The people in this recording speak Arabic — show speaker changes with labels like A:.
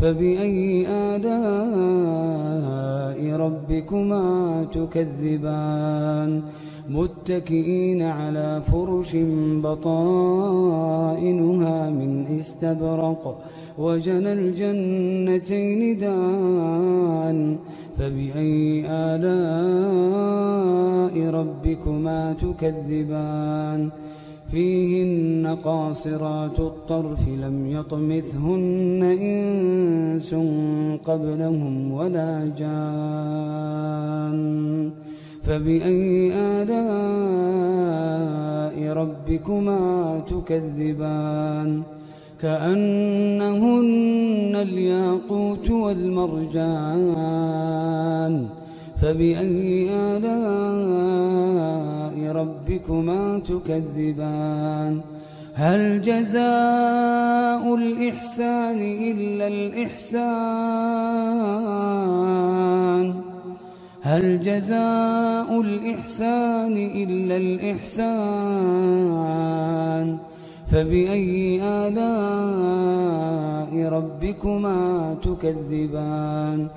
A: فبأي آلاء ربكما تكذبان؟ متكئين على فرش بطائنها من استبرق وجنى الجنتين دان. فبأي آلاء ربكما تكذبان؟ فيهن قاصرات الطرف لم يطمثهن إنس قبلهم ولا جان. فبأي آلاء ربكما تكذبان؟ كأنهن الياقوت والمرجان. فبأي آلاء ربكما تكذبان؟ هل جزاء الإحسان إلا الإحسان؟ هل جزاء الإحسان إلا الإحسان؟ فبأي آلاء ربكما تكذبان؟